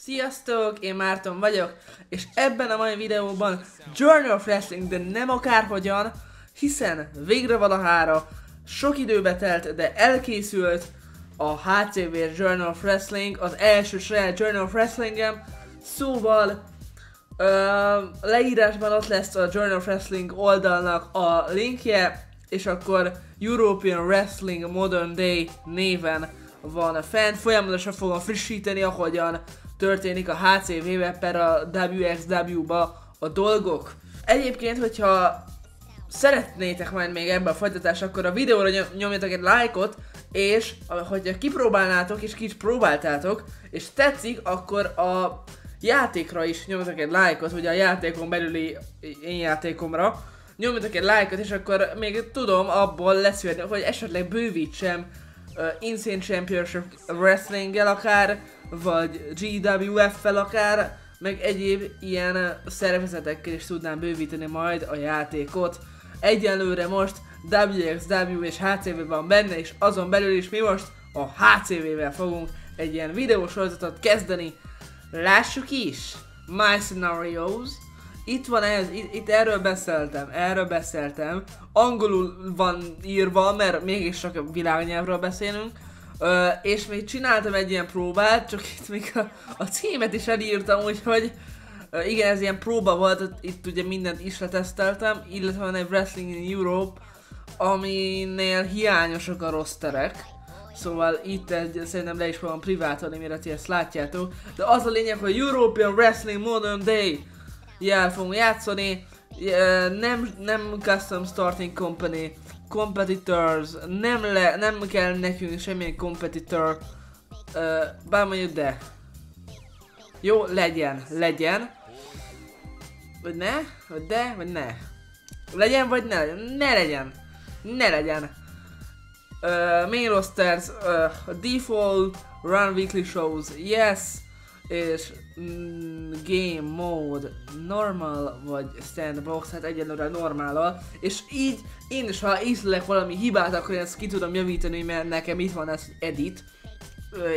Sziasztok, én Márton vagyok, és ebben a mai videóban Journey of Wrestling, de nem akárhogyan, hiszen végre valahára sok időbe telt, de elkészült a HCV Journey of Wrestling, az első saját Journey of Wrestlingem, szóval ö, leírásban ott lesz a Journey of Wrestling oldalnak a linkje, és akkor European Wrestling Modern Day néven van fent, folyamatosan fogom frissíteni, ahogyan történik a HCV-be per a WXW-ba a dolgok. Egyébként, hogyha szeretnétek majd még ebbe a folytatást, akkor a videóra nyom, nyomjatok egy lájkot, és hogyha kipróbálnátok, és ki is próbáltátok, és tetszik, akkor a játékra is nyomjatok egy lájkot, ugye a játékon belüli én játékomra, nyomjatok egy lájkot, és akkor még tudom abból leszűrni, hogy esetleg bővítsem uh, Insane Championship Wrestling-el akár, vagy GWF-fel akár, meg egyéb ilyen szervezetekkel is tudnám bővíteni majd a játékot. Egyelőre most WXW és HCV van benne, és azon belül is mi most a HCV-vel fogunk egy ilyen videósorozatot kezdeni. Lássuk is! My Scenarios. Itt van ez, itt, itt erről beszéltem, erről beszéltem. Angolul van írva, mert mégis csak világnyelvről beszélünk. Ö, és még csináltam egy ilyen próbát, csak itt még a, a címet is elírtam, úgyhogy ö, igen, ez ilyen próba volt, itt ugye mindent is leteszteltem, illetve van egy Wrestling in Europe, aminél hiányosak a rosterek. Szóval itt egy, szerintem le is fogom privátolni, mire ti ezt látjátok. De az a lényeg, hogy European Wrestling Modern Day jel fogunk játszani. Nem, nem Custom Starting Company competitors, nem, le, nem kell nekünk semmilyen competitor, uh, bár mondjuk de. Jó, legyen, legyen. Vagy ne, vagy de, vagy ne. Legyen, vagy ne legyen, ne legyen. Ne legyen. Uh, main rosters, uh, default, run weekly shows, yes és mm, game mode normal vagy sandbox, hát egyenlőre normálal, és így én is ha észlelek valami hibát, akkor ezt ki tudom javítani, mert nekem itt van ez edit,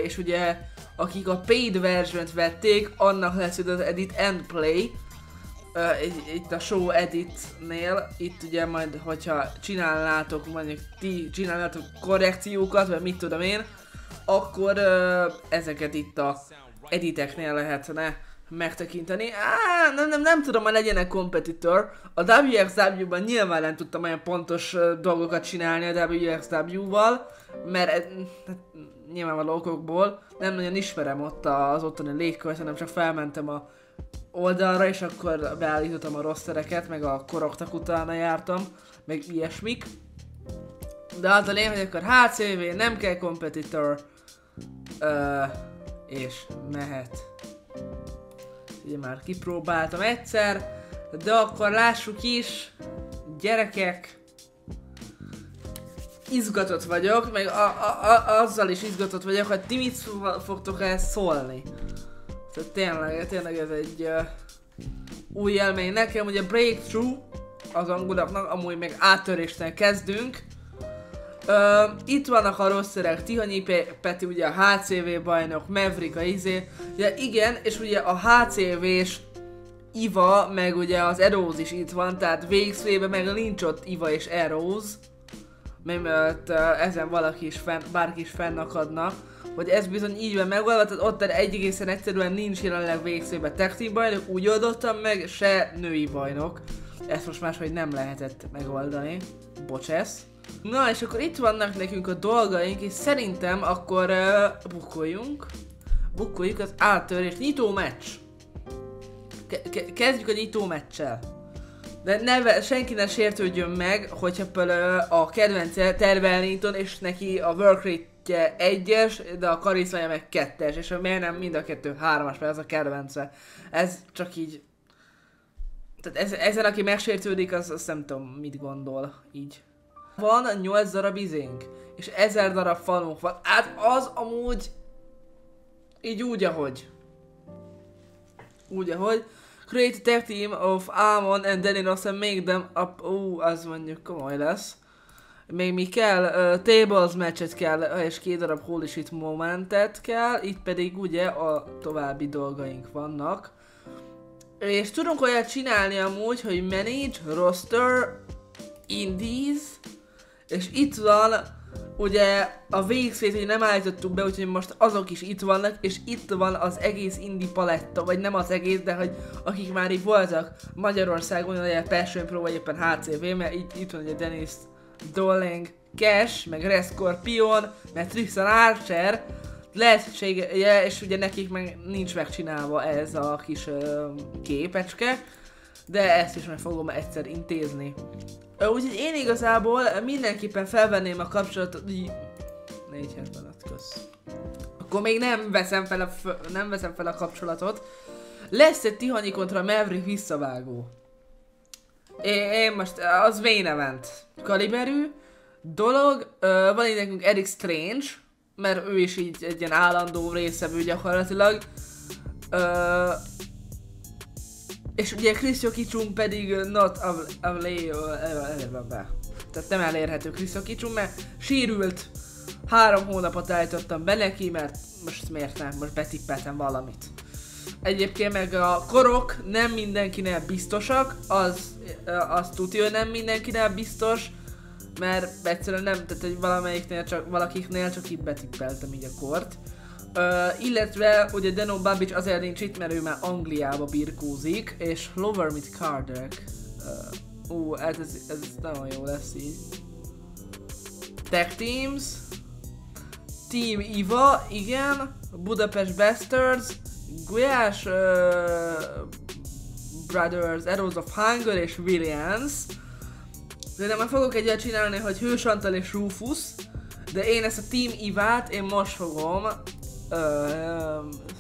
és ugye akik a paid version vették, annak lesz az edit and play, itt a show editnél, itt ugye majd, hogyha csinálnátok, mondjuk ti csinálnátok korrekciókat, vagy mit tudom én, akkor uh, ezeket itt a editeknél lehetne megtekinteni. Á, nem, nem, nem tudom, hogy legyenek kompetitor. A WXW-ban nyilván nem tudtam olyan pontos dolgokat csinálni a WXW-val, mert hát, nyilvánvaló okokból nem nagyon ismerem ott az ottani légkört, hanem csak felmentem a oldalra, és akkor beállítottam a rostereket, meg a koroktak utána jártam, meg ilyesmik. De az a lényeg, hogy akkor HCV, nem kell kompetitor. Uh, és mehet. Ugye már kipróbáltam egyszer, de akkor lássuk is, gyerekek, izgatott vagyok, meg a, a, a, azzal is izgatott vagyok, hogy ti mit fogtok el szólni. Tehát tényleg, tényleg ez egy uh, új élmény nekem, ugye Breakthrough az angoloknak, amúgy még áttöréssel kezdünk, Ö, itt vannak a rossz szerek, Tihanyi Peti, ugye a HCV bajnok, Maverick a izé. Ugye igen, és ugye a HCV-s Iva, meg ugye az Eros is itt van, tehát VXV-ben meg nincs ott Iva és Eros. Mert uh, ezen valaki is fenn, bárki is fennakadna. Hogy ez bizony így van megoldva, tehát ott egészen egyszerűen nincs jelenleg VXV-ben tech bajnok, úgy oldottam meg, se női bajnok. Ezt most máshogy nem lehetett megoldani. Bocsesz. Na, és akkor itt vannak nekünk a dolgaink, és szerintem akkor uh, bukoljunk. Bukoljuk az áttörés. Nyitó meccs. Ke ke kezdjük a nyitó meccsel. De neve, senki ne sértődjön meg, hogyha például a kedvence tervelnéton, és neki a work rate egyes, de a karizmája meg kettes, és miért nem mind a kettő hármas, mert ez a kedvence. Ez csak így... Tehát ez, ezen, aki megsértődik, az, azt nem tudom, mit gondol így. Van 8 darab izénk, és 1000 darab falunk van. Hát az amúgy így úgy, ahogy. Úgy, ahogy. Create a tech team of Amon and then also make them up. Ú, az mondjuk komoly lesz. még mi kell, uh, tables matchet kell, és két darab holy shit momentet kell, itt pedig ugye a további dolgaink vannak. És tudunk olyat csinálni amúgy, hogy manage, roster, indies, és itt van ugye a végszét, hogy nem állítottuk be, úgyhogy most azok is itt vannak, és itt van az egész indie paletta, vagy nem az egész, de hogy akik már itt voltak Magyarországon, ugye Passion Pro, vagy éppen HCV, mert itt, itt van ugye Dennis Dolling, Cash, meg Red Scorpion, meg Tristan Archer, lehetsége, és ugye nekik meg nincs megcsinálva ez a kis ö, képecske, de ezt is meg fogom egyszer intézni. Úgyhogy én igazából mindenképpen felvenném a kapcsolatot... 475, kösz. Akkor még nem veszem fel a, nem veszem fel a kapcsolatot. Lesz egy Tihanyi kontra Maverick visszavágó. Én, én most, az main event kaliberű dolog. Ö, van itt nekünk Eric Strange, mert ő is így egy ilyen állandó részevő gyakorlatilag. Ö, és ugye Chris Jokicsunk pedig not available. Tehát nem elérhető Chris Jokicsunk, mert sírült. Három hónapot állítottam be neki, mert most miért nem, most betippeltem valamit. Egyébként meg a korok nem mindenkinek biztosak, az, az tudja, hogy nem mindenkinek biztos, mert egyszerűen nem, tehát hogy valamelyiknél csak, valakiknél csak itt betippeltem így a kort. Uh, illetve ugye Deno Babic azért nincs itt, mert ő már Angliába birkózik, és Lover mit Kardek. Uh, ú, ez, ez, ez nagyon jó lesz így. Tech Teams. Team Iva, igen. Budapest Bastards. Gulyás uh, Brothers, Arrows of Hunger és Williams. De nem fogok egyet csinálni, hogy Hős Antal és Rufus. De én ezt a Team Ivát én most fogom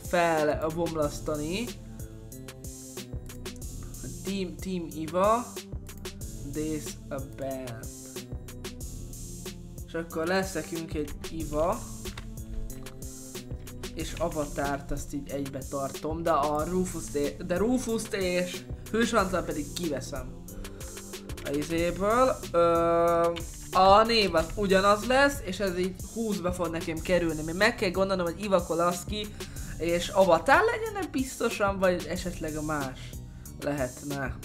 felbomlasztani. Team, Team Iva, this a band. És akkor lesz nekünk egy Iva, és avatárt azt így egybe tartom, de a Rufus, de Rufus és Hősvantlan pedig kiveszem a izéből. Ö, a név az ugyanaz lesz, és ez így 20-ba fog nekem kerülni. Még meg kell gondolnom, hogy Iva Kolaszki és Avatar legyen -e biztosan, vagy esetleg a más lehetne.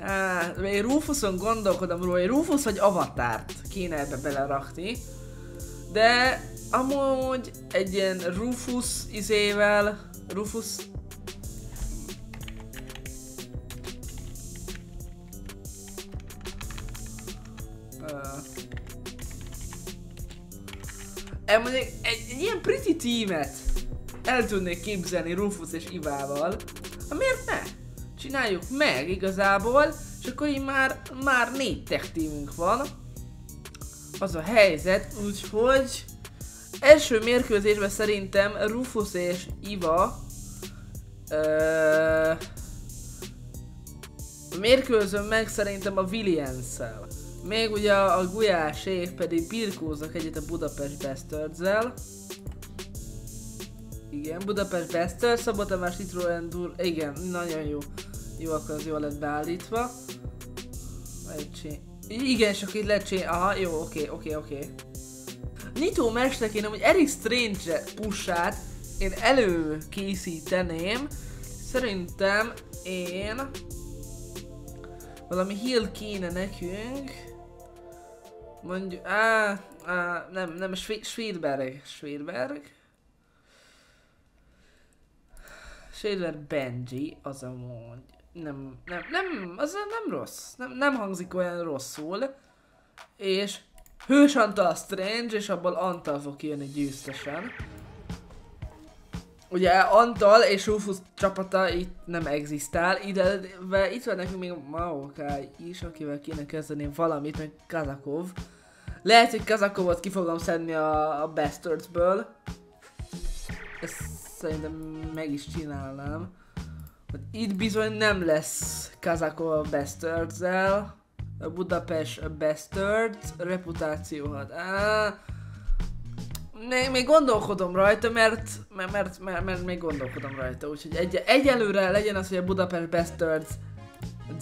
Hát, még Rufuson gondolkodom róla, hogy Rufus vagy Avatárt kéne ebbe belerakni. De amúgy egy ilyen Rufus izével, Rufus mondjuk egy, egy ilyen pretty teamet el tudnék képzelni Rufus és Ivával, ha miért ne? Csináljuk meg igazából, és akkor így már, már négy tech teamünk van. Az a helyzet, úgyhogy első mérkőzésben szerintem Rufus és Iva ö, mérkőzöm meg szerintem a Williams-szel. Még ugye a gulyásék pedig birkóznak egyet a Budapest bastards -el. Igen, Budapest Bastards, Szabotamás Citroen Dur... Igen, nagyon jó. Jó, akkor az jól lett beállítva. Egy Igen, akkor itt csinálni. Aha, jó, oké, oké, oké. Nitó mesterként hogy Eric Strange pushát én előkészíteném. Szerintem én valami heal kéne nekünk. Mondjuk, á, á nem, nem, Svédberg, Svédberg. Svédberg Benji, az amúgy, nem, nem, nem, az nem rossz, nem, nem hangzik olyan rosszul. És Hős Antal Strange, és abból Antal fog jönni győztesen. Ugye Antal és Rufus csapata itt nem existál, ide, itt van nekünk még Maokai is, akivel kéne kezdeni valamit, meg Kazakov. Lehet, hogy Kazakovot ki fogom szedni a, a Bastardsből. Ezt szerintem meg is csinálnám. Itt bizony nem lesz Kazakov a bastards -el. Budapest Bastards, reputáció hát. Á, még, még gondolkodom rajta, mert, mert, mert, mert, mert még gondolkodom rajta, úgyhogy egy, egyelőre legyen az, hogy a Budapest Bastards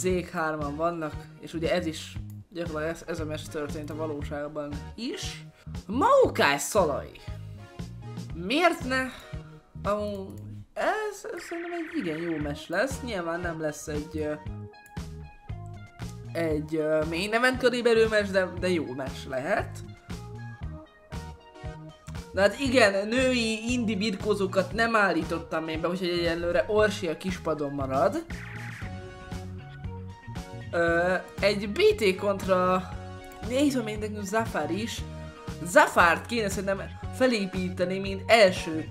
Z3-an vannak, és ugye ez is Gyakorlatilag ez, ez a meccs történt a valóságban is. Maokai Szalai. Miért ne? Amúgy ez, ez szerintem egy igen jó mes lesz. Nyilván nem lesz egy egy uh, main event körülbelül mes, de, de jó mes lehet. De hát igen, női indi birkózókat nem állítottam még be, úgyhogy egyelőre Orsi a kispadon marad. Ö, egy BT kontra nézem én nekünk Zafar is. Zafárt kéne szerintem felépíteni, mint első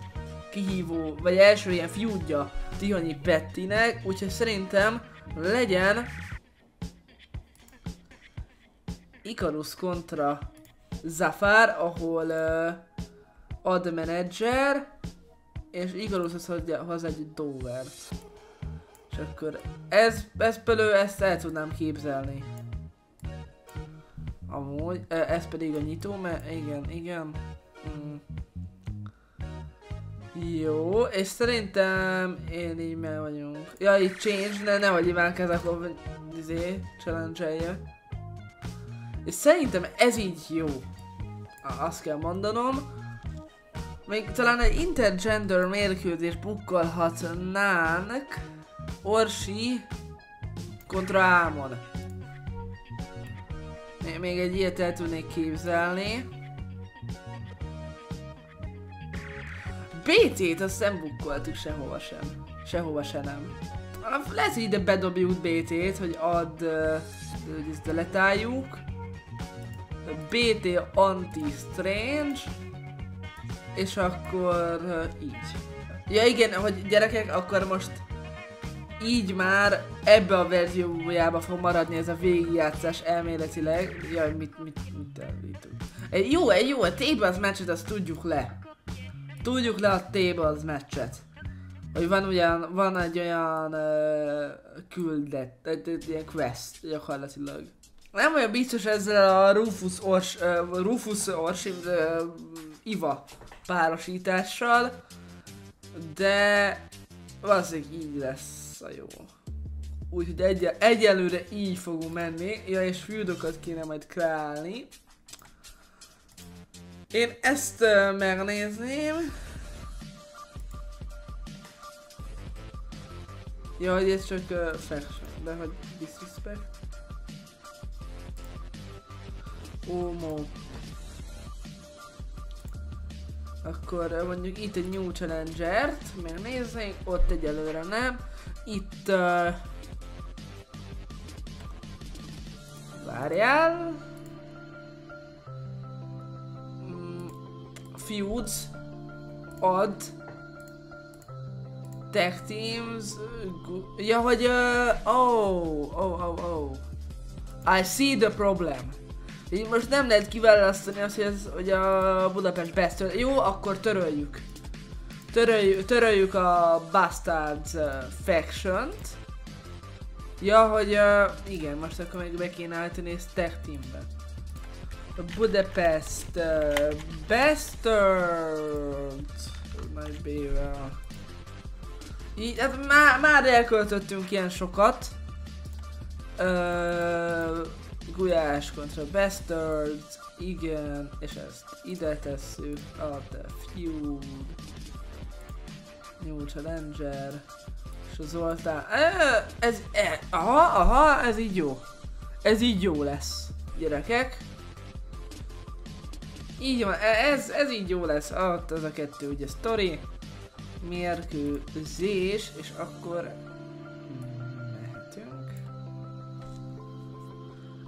kihívó, vagy első ilyen feudja Tihanyi Pettinek, úgyhogy szerintem legyen Icarus kontra Zafar, ahol uh, ad manager, és Icarus az hozza, hoz egy Dovert. És akkor ez, ez például ezt el tudnám képzelni. Amúgy, ez pedig a nyitó, mert igen, igen. Mm. Jó, és szerintem én így meg vagyunk. Ja, itt change, ne, nehogy imádkezz, akkor izé, challenge És szerintem ez így jó. Azt kell mondanom. Még talán egy intergender mérkőzés bukkolhatnánk Orsi kontra Ámon. Még egy ilyet el tudnék képzelni. BT-t azt nem bukkoltuk sehova sem. Sehova se nem. Lehet, hogy ide bedobjuk BT-t, hogy add, hogy ezt deletáljuk. BT anti-strange. És akkor így. Ja igen, hogy gyerekek, akkor most így már ebbe a verziójába fog maradni ez a végigjátszás elméletileg. Jaj, mit, mit, mit elítünk. Egy jó, egy jó, a Tables meccset azt tudjuk le. Tudjuk le a Tables meccset. Hogy van ugyan, van egy olyan uh, küldet, egy, egy ilyen quest gyakorlatilag. Nem olyan biztos ezzel a Rufus Ors, uh, Rufus Orsim uh, Iva párosítással, de valószínűleg így lesz a jó. Úgyhogy egy, egyelőre így fogunk menni. Ja, és fieldokat kéne majd kreálni. Én ezt uh, megnézném. Ja, hogy ez csak uh, faction, de hogy disrespect. Omo. Akkor mondjuk itt egy New Challenger-t, megnézzük, ott egyelőre nem. Itt... Uh, várjál. Mm, feuds. Ad. Tech Teams. Ja, hogy... Uh, oh, oh, oh, oh. I see the problem. Így most nem lehet kiválasztani azt, hogy, ez, hogy a Budapest best Jó, akkor töröljük. Töröljük, töröljük a Bastards uh, Faction-t. Ja, hogy uh, igen, most akkor még be kéne állítani ezt Tech Teambe. A Budapest uh, Bastards. Might be well. Így, hát már, már elköltöttünk ilyen sokat. Uh, Gulyás kontra Bastards, igen, és ezt ide tesszük, a te feud, New Challenger, és a Zoltán, ez, e, aha, aha, ez így jó, ez így jó lesz, gyerekek. Így van, e, ez, ez így jó lesz, ott az a kettő ugye story, mérkőzés, és akkor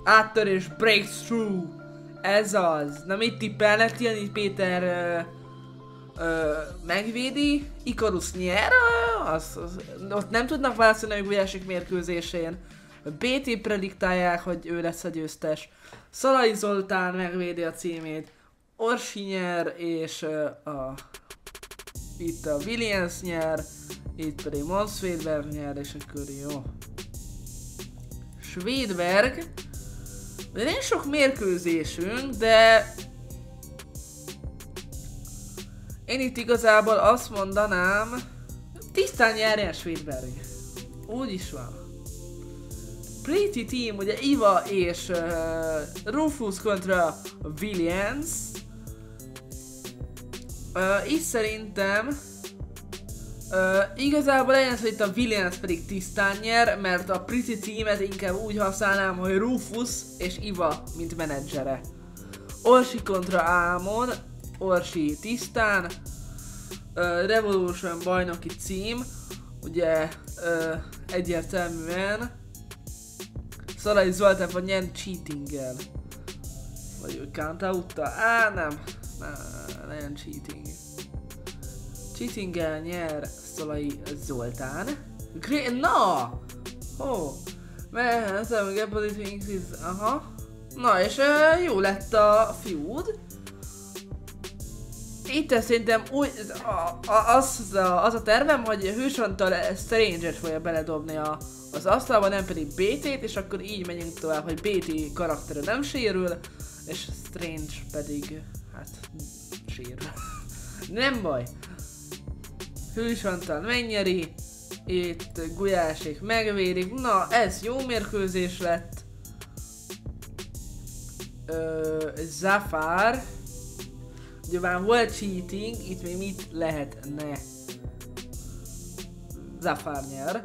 Áttörés, breakthrough. Ez az. Na mit tippelnek? Tiani Péter ö, ö, megvédi. Ikarus nyer. Az, az, ott nem tudnak válaszolni a gulyásik mérkőzésén. BT prediktálják, hogy ő lesz a győztes. Szalai Zoltán megvédi a címét. Orsi nyer, és ö, a, itt a Williams nyer, itt pedig Monsvedberg nyer, és akkor jó. Svédberg nem sok mérkőzésünk, de... Én itt igazából azt mondanám, tisztán nyerjen Svédberg. Úgy is van. Pretty Team, ugye Iva és uh, Rufus kontra Williams. Uh, így szerintem igazából legyen hogy itt a Williams pedig tisztán nyer, mert a Pretty Teamet inkább úgy használnám, hogy Rufus és Iva, mint menedzsere. Orsi kontra Ámon, Orsi tisztán, uh, Revolution bajnoki cím, ugye uh, egyértelműen Szalai Zoltán vagy nyert cheatinggel. Vagy ő count Á, nem. Nem, nem cheating. Cheatinggel nyer Szalai Zoltán. Great, no! Oh. Mert nem is, aha. Na és jó lett a feud. Itt szerintem a, az, az a tervem, hogy Hősontal Stranger fogja beledobni a, az asztalba, nem pedig BT-t, és akkor így megyünk tovább, hogy BT karaktere nem sérül, és Strange pedig, hát, sérül. nem baj. Hősontal megnyeri, itt gulyásék megvérik, na ez jó mérkőzés lett. Ö, Zafar, ugye már volt cheating, itt még mit lehetne? Zafar nyer.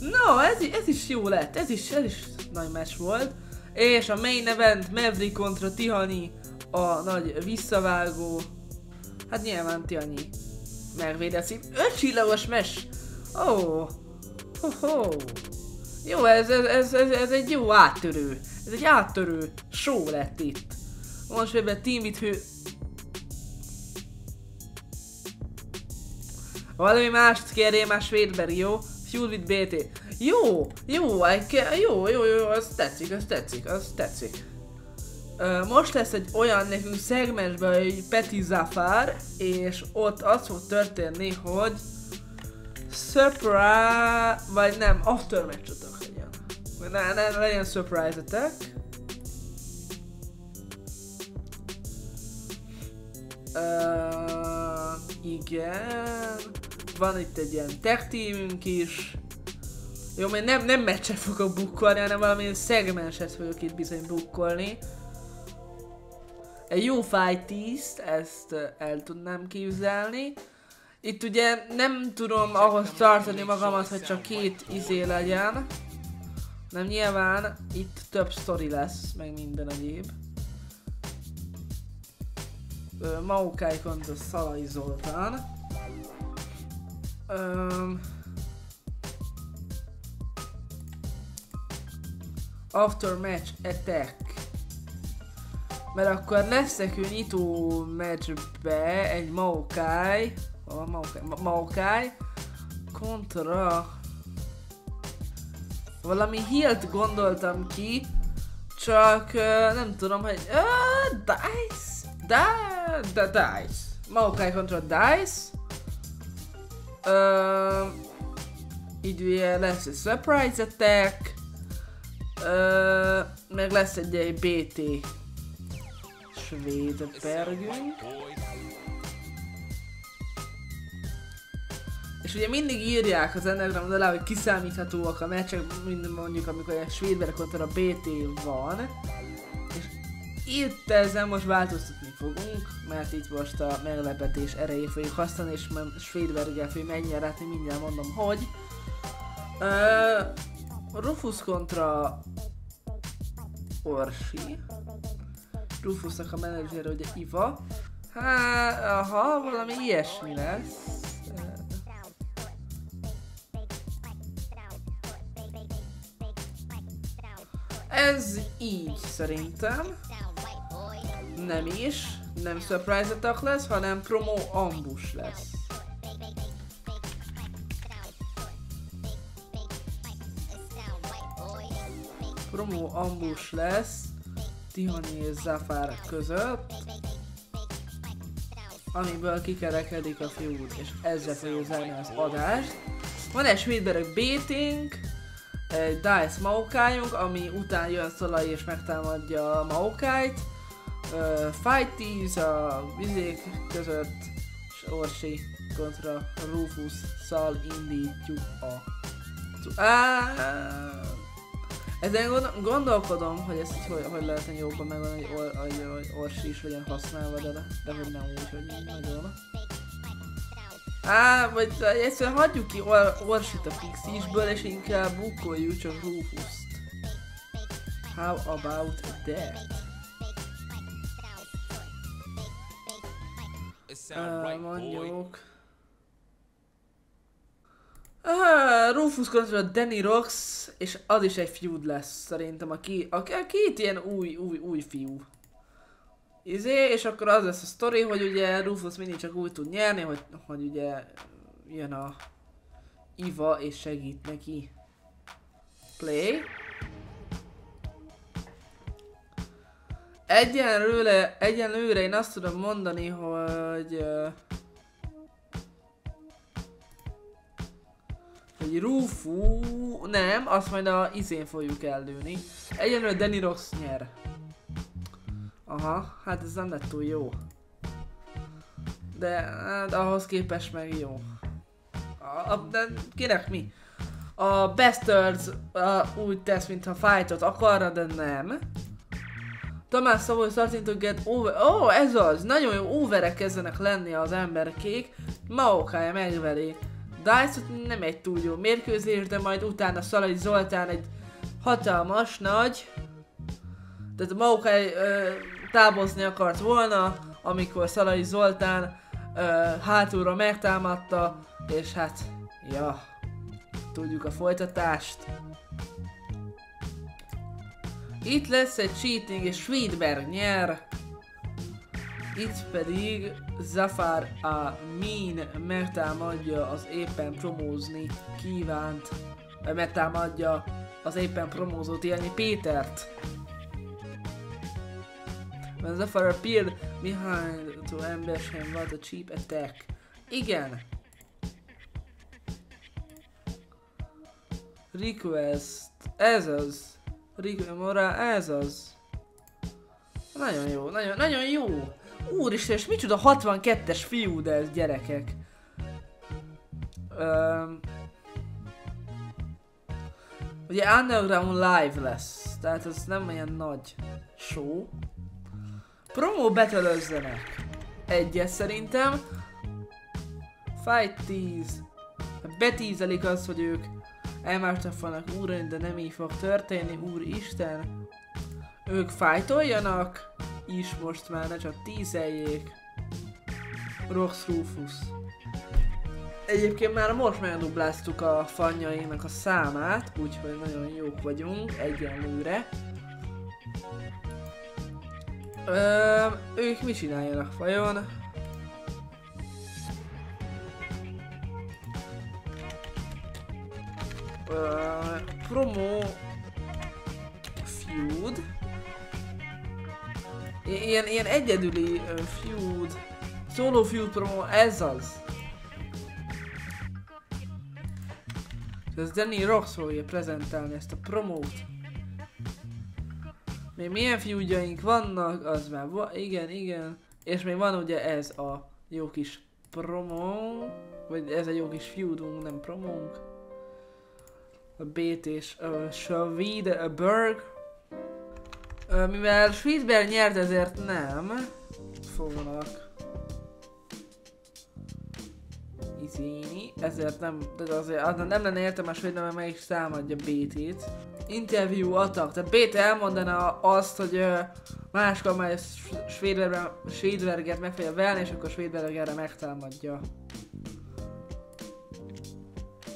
No, ez, ez is jó lett, ez is, ez is nagy meccs volt. És a main event Maverick kontra Tihani, a nagy visszavágó. Hát nyilván Tihani megvédett szív. Öt csillagos meccs! Oh. Ho, ho. Jó, ez, ez, ez, ez, ez, egy jó áttörő. Ez egy áttörő show lett itt. Most például Team hő... Valami mást kérjél már Svédberg, jó? Fuel with BT. Jó, jó, jó, jó, jó, az tetszik, az tetszik, az tetszik. Most lesz egy olyan nekünk szegmensben, hogy Peti Zafar, és ott az fog történni, hogy Surprise, vagy nem, Aftermatch attack legyen. Ne, ne, legyen Surprise attack. Uh, igen. Van itt egy ilyen tech teamünk is. Jó, mert nem, nem meccset fogok bukkolni, hanem valami szegmenset fogok itt bizony bukkolni. Egy jó fight teased, ezt el tudnám képzelni. Itt ugye nem tudom ahhoz tartani magamat, hogy csak két izé legyen. Nem nyilván itt több story lesz, meg minden egyéb. Maukai kontra Szalai Zoltán. Um, after match attack. Mert akkor lesz nekünk nyitó matchbe egy Maokai, Maokai, Maokai kontra valami healt gondoltam ki, csak uh, nem tudom, hogy uh, Dice, Dice, da, Dice, Maokai kontra Dice, uh, így ugye lesz egy Surprise Attack, Uh, meg lesz egy, egy BT Svédbergünk. És ugye mindig írják az Enneagramon alá, hogy kiszámíthatóak a meccsek, minden mondjuk amikor a Svédberg kontra a BT van. És itt ezzel most változtatni fogunk, mert itt most a meglepetés erejét fogjuk használni, és Svédberggel fogjuk megnyeretni, mindjárt mondom, hogy. Uh, Rufus kontra Orsi. Rufusnak a menedzser ugye Iva. Hát, aha, valami ilyesmi lesz. Ez így szerintem. Nem is. Nem surprise attack lesz, hanem promo ambush lesz. Promo ambush lesz Tihani és Zafar között, amiből kikerekedik a fiúd, és ezzel fogjuk zárni az adást. Van egy Schmidberg baiting, egy Dice Maokájunk, ami után jön Szolai és megtámadja a Maokájt. Uh, Fight Tease a vizék között, és Orsi kontra Rufus szal indítjuk a... Ah, Ezen gond- gondolkodom, hogy ezt hogy, hogy lehetne jobban megoldani, hogy, or, hogy, hogy Orsi is legyen használva, de, de hogy nem úgy, hogy nagyon. Á, vagy egyszerűen hagyjuk ki or, Orsit a Pixisből, és inkább bukoljuk csak Rufus-t. How about that? Uh, mondjuk... Ah, Rufus kontra Danny Rox, és az is egy feud lesz szerintem, a, ki, a, a két ilyen új, új, új fiú. Izé, és akkor az lesz a sztori, hogy ugye Rufus mindig csak úgy tud nyerni, hogy, hogy ugye jön a Iva és segít neki. Play. Egyenlőre, egyenlőre én azt tudom mondani, hogy... Uh, hogy Rufu... Nem, azt majd a izén fogjuk eldőni. Egyenlőre Danny Ross nyer. Aha, hát ez nem lett túl jó. De, de ahhoz képest meg jó. A, a, de kinek mi? A Bastards a, úgy tesz, mintha fightot akarna, de nem. Tamás Savoy starting to get over... Ó, oh, ez az! Nagyon jó overek kezdenek lenni az emberkék. Maokai megveri. Dice nem egy túl jó mérkőzés, de majd utána Szalai Zoltán egy hatalmas, nagy... Tehát Maokai ö, távozni akart volna, amikor Szalai Zoltán ö, hátulra megtámadta, és hát, ja, tudjuk a folytatást. Itt lesz egy cheating és Sweetberg nyer. Itt pedig Zafar a Min megtámadja az éppen promózni kívánt, megtámadja az éppen promózott élni Pétert. When Zafar appeared behind to ambush him what a cheap attack. Igen. Request. Ez az. Morál, ez az. Nagyon jó, nagyon, nagyon jó. Úristen, és micsoda 62-es fiú, de ez gyerekek. Um, ugye Underground Live lesz, tehát ez nem olyan nagy show. Promo betölözzenek. Egyes szerintem. Fight tease. Betízelik azt, hogy ők elmásnak fognak úrani, de nem így fog történni, úristen. Ők fájtoljanak, is most már, ne csak tízeljék. Rox Rufus. Egyébként már most megdubláztuk a fanjainknak a számát, úgyhogy nagyon jók vagyunk egyenlőre. Ö, ők mi csináljanak vajon? Uh, promo feud. Ilyen, ilyen egyedüli feud. Solo feud promo, ez az. Ez Danny Rox fogja prezentálni ezt a promót. Még milyen feudjaink vannak, az már va igen, igen. És még van ugye ez a jó kis promo, vagy ez a jó kis feudunk, nem promónk a B-t és a Schwiedberg. Mivel Schwiedberg nyert, ezért nem fognak izéni, ezért nem, de azért nem lenne értelmes, hogy nem meg is támadja BT-t. Interview attack, tehát BT elmondaná azt, hogy máskor majd Svédberget meg fogja velni, és akkor Svédberg erre megtámadja.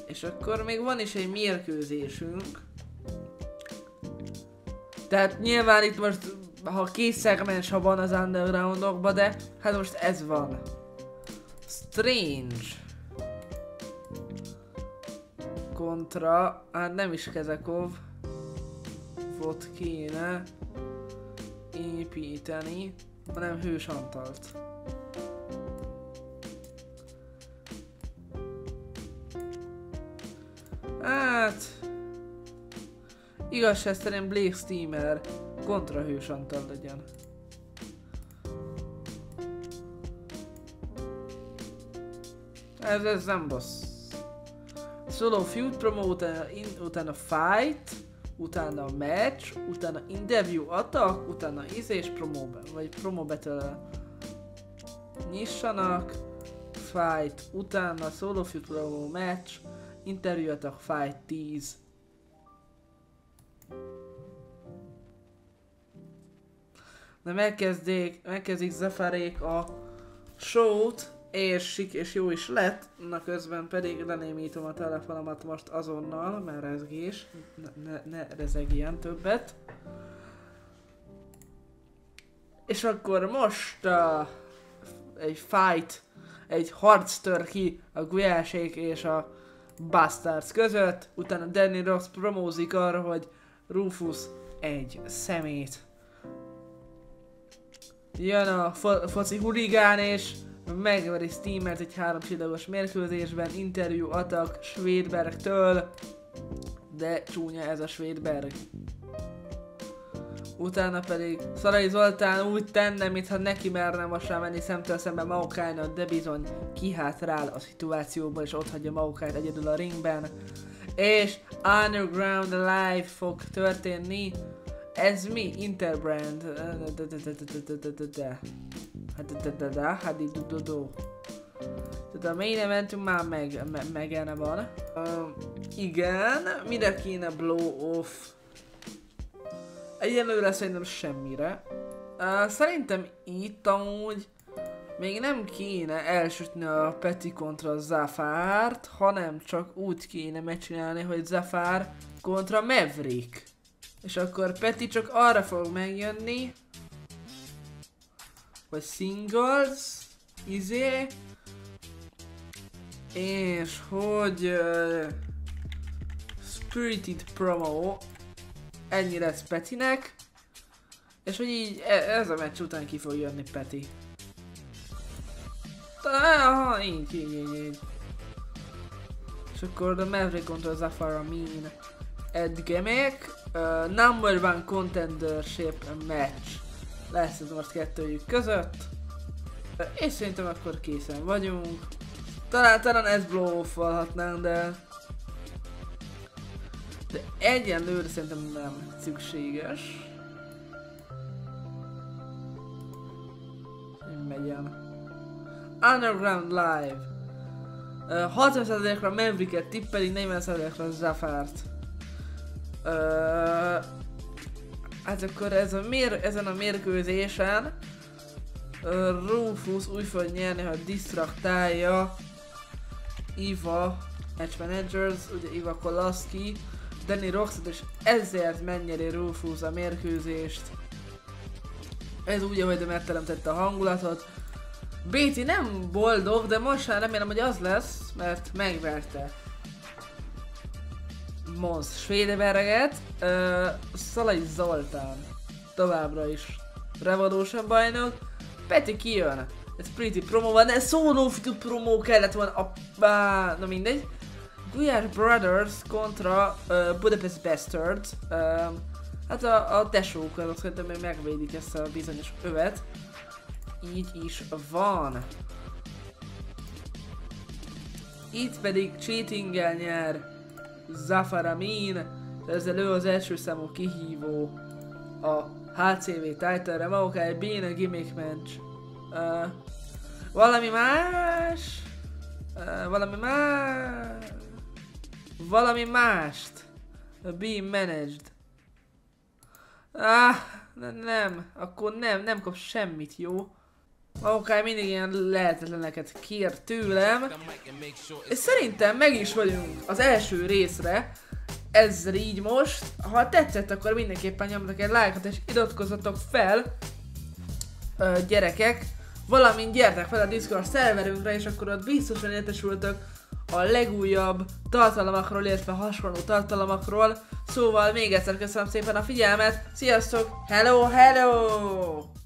És akkor még van is egy mérkőzésünk. Tehát nyilván itt most, ha két szegmens, ha van az undergroundokban, de hát most ez van. Strange. Kontra, hát nem is Kezekov. Volt kéne építeni, hanem Hős Antalt. Hát... Igazság szerint Blake Steamer kontrahős Antal legyen. Ez, ez nem boss. Solo feud promo utána, in, utána fight. utána match, utána interview attack, utána ízés promo, vagy promo battle nyissanak, fight, utána solo future match, interview attack, fight, 10. De megkezdik, megkezdik Zafarék a show-t, és sik és jó is lett, na közben pedig lenémítom a telefonomat most azonnal, mert rezgés, ne, ne, ne rezegjen többet. És akkor most uh, egy fight, egy harc tör ki a Gulyásék és a Bastards között, utána Danny Ross promózik arra, hogy Rufus egy szemét. Jön a fo foci huligán és megveri Steamert egy három csillagos mérkőzésben, interjú atak Svédbergtől, de csúnya ez a Svédberg. Utána pedig Szarai Zoltán úgy tenne, mintha neki merne most menni szemtől szemben Maukájnak, de bizony kihátrál a szituációból, és ott hagyja Maukájt egyedül a ringben. És Underground Live fog történni. Ez mi? Interbrand. Hát Tehát a main eventünk már meg, me, megene van. Uh, igen, mire kéne blow off? Egyelőre szerintem semmire. Uh, szerintem itt amúgy még nem kéne elsütni a Peti kontra Zafárt, hanem csak úgy kéne megcsinálni, hogy Zafár kontra Maverick. És akkor Peti csak arra fog megjönni, vagy singles, izé, és hogy uh, Spirited Promo, ennyi lesz Petinek, és hogy így e ez a meccs után ki fog jönni Peti. Aha, így, így, így, így. És akkor the Maverick contra Zafara Mean Ed Gimmick, uh, number one contendership match lesz ez most kettőjük között. És szerintem akkor készen vagyunk. Talán, talán ez blow off de... De egyenlőre szerintem nem szükséges. Megyen. Underground Live. Uh, 60%-ra Mavericket tippeli, 40%-ra Zafárt. Hát akkor ez a mér, ezen a mérkőzésen Rufus úgy fog nyerni, hogy disztraktálja Iva Match Managers, ugye Iva Kolaski, Danny Roxet, és ezért megnyeri Rufus a mérkőzést. Ez úgy, ahogy megteremtette a hangulatot. BT nem boldog, de most már remélem, hogy az lesz, mert megverte Mons Svédeberget, uh, Szalai Zoltán továbbra is revalósabb bajnok, Peti kijön, ez pretty promo van, de solo promo kellett volna, a, a, na mindegy. Gulyás Brothers kontra uh, Budapest Bastards, uh, hát a, a tesók azok szerintem még megvédik ezt a bizonyos övet. Így is van. Itt pedig cheatinggel nyer Zafar Amin, ezzel ő az első számú kihívó a HCV title-re, Maokai Bean a gimmick match. Uh, valami más? Uh, valami más? Valami mást? Be managed. Ah, nem, akkor nem, nem kap semmit, jó? Maokai mindig ilyen lehetetleneket kér tőlem. És szerintem meg is vagyunk az első részre. Ezzel így most. Ha tetszett, akkor mindenképpen nyomjatok egy lájkot és iratkozzatok fel. Ö, gyerekek. Valamint gyertek fel a Discord szerverünkre, és akkor ott biztosan értesültök a legújabb tartalmakról, illetve hasonló tartalmakról. Szóval még egyszer köszönöm szépen a figyelmet. Sziasztok! Hello, hello!